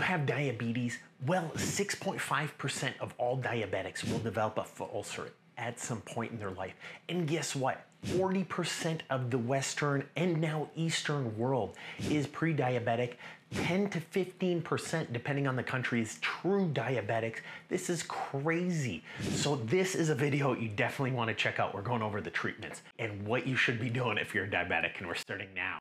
you have diabetes, well, 6.5% of all diabetics will develop a foot ulcer at some point in their life. And guess what? 40% of the Western and now Eastern world is pre diabetic. 10 to 15%, depending on the country, is true diabetics. This is crazy. So, this is a video you definitely want to check out. We're going over the treatments and what you should be doing if you're a diabetic, and we're starting now.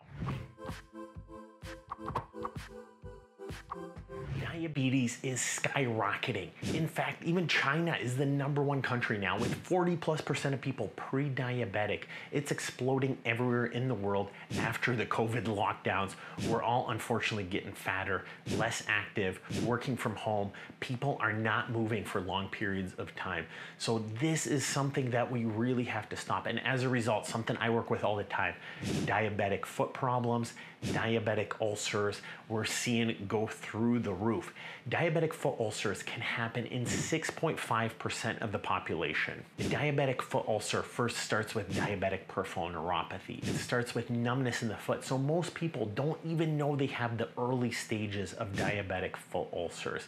Diabetes is skyrocketing. In fact, even China is the number one country now with 40 plus percent of people pre diabetic. It's exploding everywhere in the world after the COVID lockdowns. We're all unfortunately getting fatter, less active, working from home. People are not moving for long periods of time. So, this is something that we really have to stop. And as a result, something I work with all the time diabetic foot problems, diabetic ulcers, we're seeing go through the roof. Diabetic foot ulcers can happen in 6.5% of the population. The diabetic foot ulcer first starts with diabetic peripheral neuropathy. It starts with numbness in the foot. So most people don't even know they have the early stages of diabetic foot ulcers.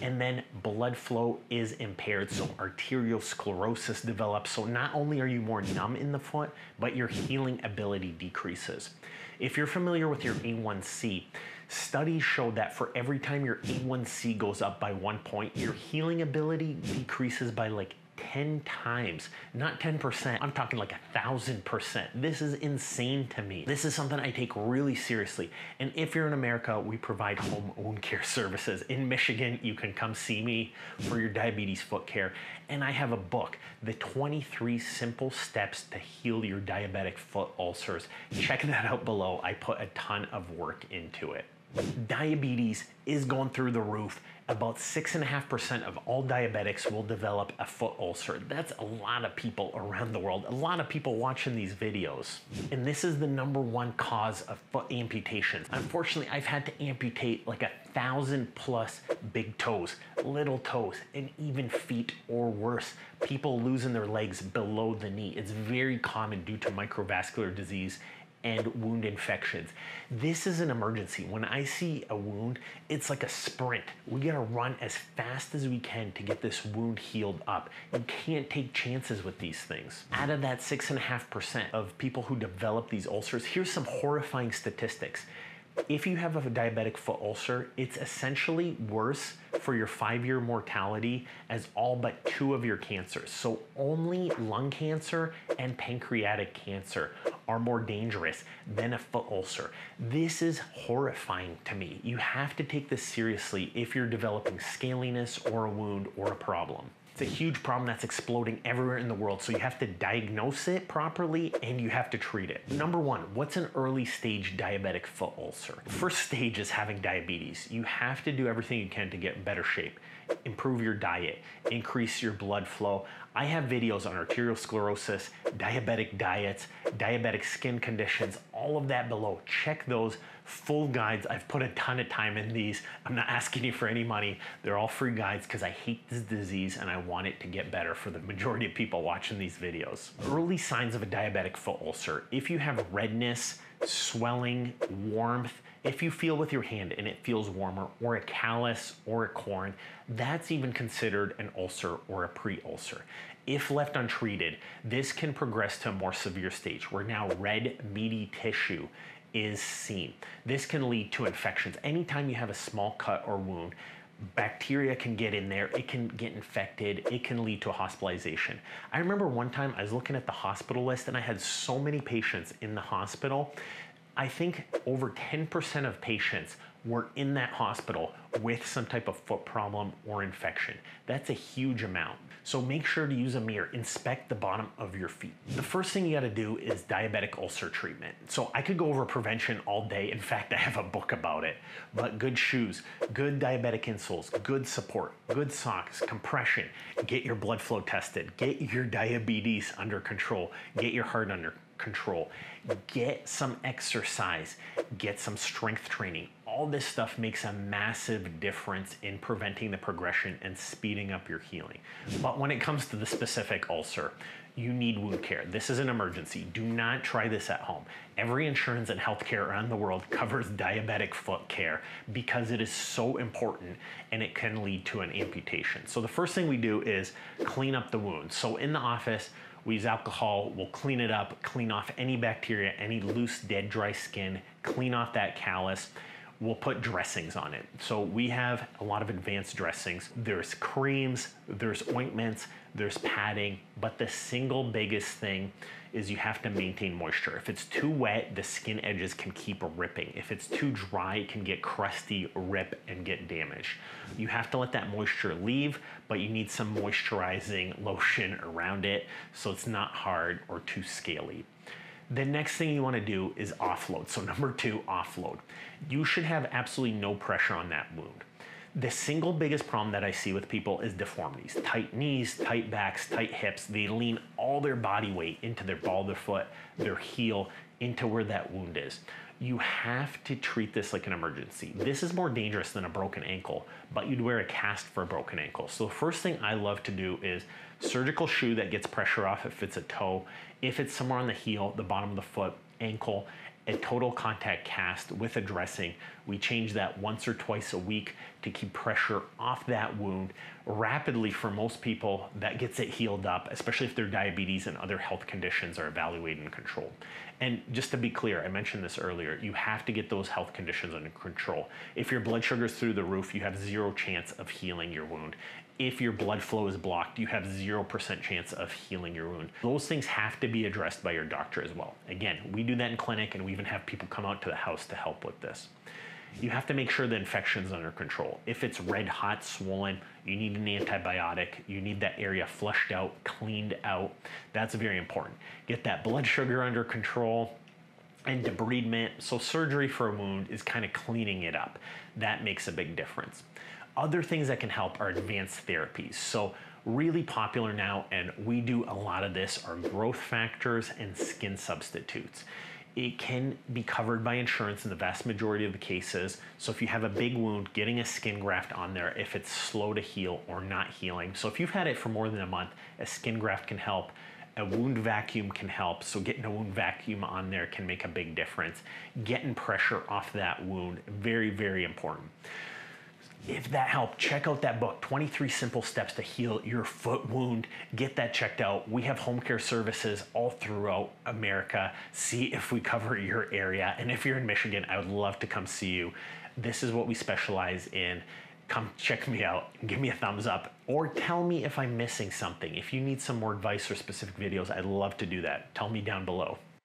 And then blood flow is impaired, so arteriosclerosis develops. So not only are you more numb in the foot, but your healing ability decreases. If you're familiar with your A1C, studies show that for every time your A1C goes up by one point, your healing ability decreases by like 10 times, not 10%. I'm talking like a thousand percent. This is insane to me. This is something I take really seriously. And if you're in America, we provide home wound care services. In Michigan, you can come see me for your diabetes foot care. And I have a book, The 23 Simple Steps to Heal Your Diabetic Foot Ulcers. Check that out below. I put a ton of work into it. Diabetes is going through the roof. About 6.5% of all diabetics will develop a foot ulcer. That's a lot of people around the world, a lot of people watching these videos. And this is the number one cause of foot amputations. Unfortunately, I've had to amputate like a thousand plus big toes, little toes, and even feet or worse. People losing their legs below the knee. It's very common due to microvascular disease and wound infections. This is an emergency. When I see a wound, it's like a sprint. We gotta run as fast as we can to get this wound healed up. You can't take chances with these things. Out of that 6.5% of people who develop these ulcers, here's some horrifying statistics. If you have a diabetic foot ulcer, it's essentially worse for your five year mortality as all but two of your cancers. So only lung cancer and pancreatic cancer are more dangerous than a foot ulcer. This is horrifying to me. You have to take this seriously if you're developing scaliness or a wound or a problem. It's a huge problem that's exploding everywhere in the world, so you have to diagnose it properly and you have to treat it. Number one, what's an early stage diabetic foot ulcer? First stage is having diabetes. You have to do everything you can to get better shape. Improve your diet, increase your blood flow. I have videos on arteriosclerosis, diabetic diets, diabetic skin conditions, all of that below. Check those full guides. I've put a ton of time in these. I'm not asking you for any money. They're all free guides because I hate this disease and I want it to get better for the majority of people watching these videos. Early signs of a diabetic foot ulcer. If you have redness, swelling, warmth, if you feel with your hand and it feels warmer, or a callus or a corn, that's even considered an ulcer or a pre ulcer. If left untreated, this can progress to a more severe stage where now red, meaty tissue is seen. This can lead to infections. Anytime you have a small cut or wound, bacteria can get in there, it can get infected, it can lead to hospitalization. I remember one time I was looking at the hospital list and I had so many patients in the hospital. I think over 10% of patients were in that hospital with some type of foot problem or infection. That's a huge amount. So make sure to use a mirror, inspect the bottom of your feet. The first thing you gotta do is diabetic ulcer treatment. So I could go over prevention all day. In fact, I have a book about it. But good shoes, good diabetic insoles, good support, good socks, compression, get your blood flow tested, get your diabetes under control, get your heart under control. Get some exercise, get some strength training. All this stuff makes a massive difference in preventing the progression and speeding up your healing. But when it comes to the specific ulcer, you need wound care. This is an emergency. Do not try this at home. Every insurance and healthcare around the world covers diabetic foot care because it is so important and it can lead to an amputation. So the first thing we do is clean up the wound. So in the office, we use alcohol, we'll clean it up, clean off any bacteria, any loose, dead, dry skin, clean off that callus we'll put dressings on it. So we have a lot of advanced dressings. There's creams, there's ointments, there's padding, but the single biggest thing is you have to maintain moisture. If it's too wet, the skin edges can keep ripping. If it's too dry, it can get crusty, rip, and get damaged. You have to let that moisture leave, but you need some moisturizing lotion around it so it's not hard or too scaly. The next thing you want to do is offload. So, number two, offload. You should have absolutely no pressure on that wound. The single biggest problem that I see with people is deformities tight knees, tight backs, tight hips. They lean all their body weight into their ball of their foot, their heel, into where that wound is you have to treat this like an emergency. This is more dangerous than a broken ankle, but you'd wear a cast for a broken ankle. So the first thing I love to do is surgical shoe that gets pressure off if it's a toe, if it's somewhere on the heel, the bottom of the foot, ankle, a total contact cast with a dressing. We change that once or twice a week to keep pressure off that wound rapidly for most people that gets it healed up, especially if their diabetes and other health conditions are evaluated and controlled. And just to be clear, I mentioned this earlier, you have to get those health conditions under control. If your blood sugar is through the roof, you have zero chance of healing your wound if your blood flow is blocked, you have 0% chance of healing your wound. Those things have to be addressed by your doctor as well. Again, we do that in clinic and we even have people come out to the house to help with this. You have to make sure the infection's under control. If it's red hot, swollen, you need an antibiotic. You need that area flushed out, cleaned out. That's very important. Get that blood sugar under control and debridement. So surgery for a wound is kind of cleaning it up. That makes a big difference. Other things that can help are advanced therapies. So really popular now, and we do a lot of this, are growth factors and skin substitutes. It can be covered by insurance in the vast majority of the cases. So if you have a big wound, getting a skin graft on there if it's slow to heal or not healing. So if you've had it for more than a month, a skin graft can help. A wound vacuum can help. So getting a wound vacuum on there can make a big difference. Getting pressure off that wound, very, very important. If that helped, check out that book, 23 Simple Steps to Heal Your Foot Wound. Get that checked out. We have home care services all throughout America. See if we cover your area. And if you're in Michigan, I would love to come see you. This is what we specialize in. Come check me out, give me a thumbs up, or tell me if I'm missing something. If you need some more advice or specific videos, I'd love to do that. Tell me down below.